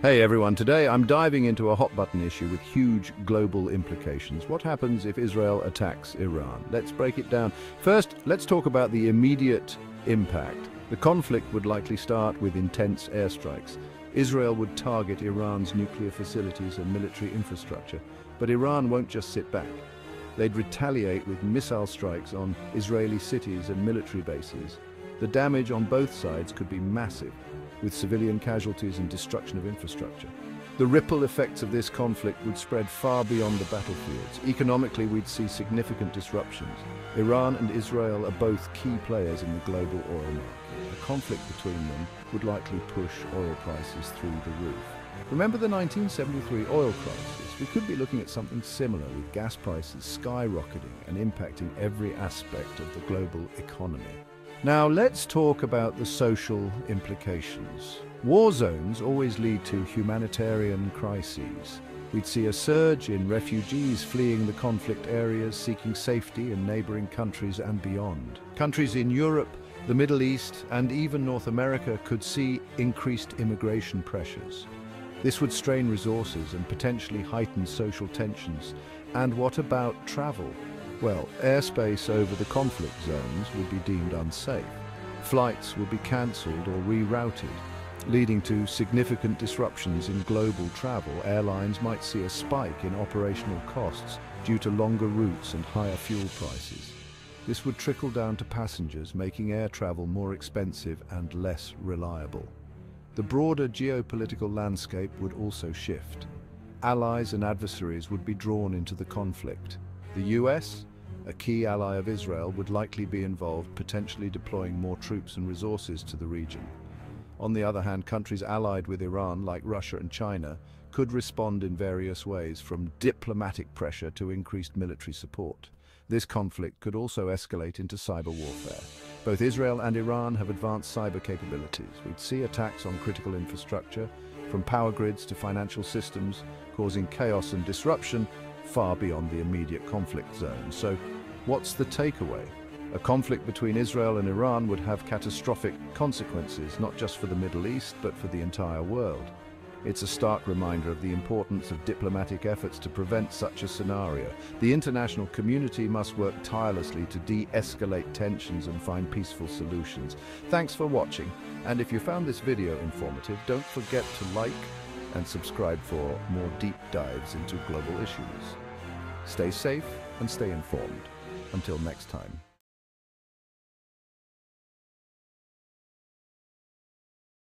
Hey everyone, today I'm diving into a hot button issue with huge global implications. What happens if Israel attacks Iran? Let's break it down. First, let's talk about the immediate impact. The conflict would likely start with intense airstrikes. Israel would target Iran's nuclear facilities and military infrastructure. But Iran won't just sit back. They'd retaliate with missile strikes on Israeli cities and military bases. The damage on both sides could be massive with civilian casualties and destruction of infrastructure. The ripple effects of this conflict would spread far beyond the battlefields. Economically, we'd see significant disruptions. Iran and Israel are both key players in the global oil market. A conflict between them would likely push oil prices through the roof. Remember the 1973 oil crisis? We could be looking at something similar with gas prices skyrocketing and impacting every aspect of the global economy. Now let's talk about the social implications. War zones always lead to humanitarian crises. We'd see a surge in refugees fleeing the conflict areas, seeking safety in neighboring countries and beyond. Countries in Europe, the Middle East and even North America could see increased immigration pressures. This would strain resources and potentially heighten social tensions. And what about travel? Well, airspace over the conflict zones would be deemed unsafe. Flights would be cancelled or rerouted, leading to significant disruptions in global travel. Airlines might see a spike in operational costs due to longer routes and higher fuel prices. This would trickle down to passengers, making air travel more expensive and less reliable. The broader geopolitical landscape would also shift. Allies and adversaries would be drawn into the conflict. The US, a key ally of Israel, would likely be involved, potentially deploying more troops and resources to the region. On the other hand, countries allied with Iran, like Russia and China, could respond in various ways, from diplomatic pressure to increased military support. This conflict could also escalate into cyber warfare. Both Israel and Iran have advanced cyber capabilities. We'd see attacks on critical infrastructure, from power grids to financial systems, causing chaos and disruption far beyond the immediate conflict zone. So what's the takeaway? A conflict between Israel and Iran would have catastrophic consequences, not just for the Middle East, but for the entire world. It's a stark reminder of the importance of diplomatic efforts to prevent such a scenario. The international community must work tirelessly to de-escalate tensions and find peaceful solutions. Thanks for watching, and if you found this video informative, don't forget to like, and subscribe for more deep dives into global issues. Stay safe and stay informed. Until next time.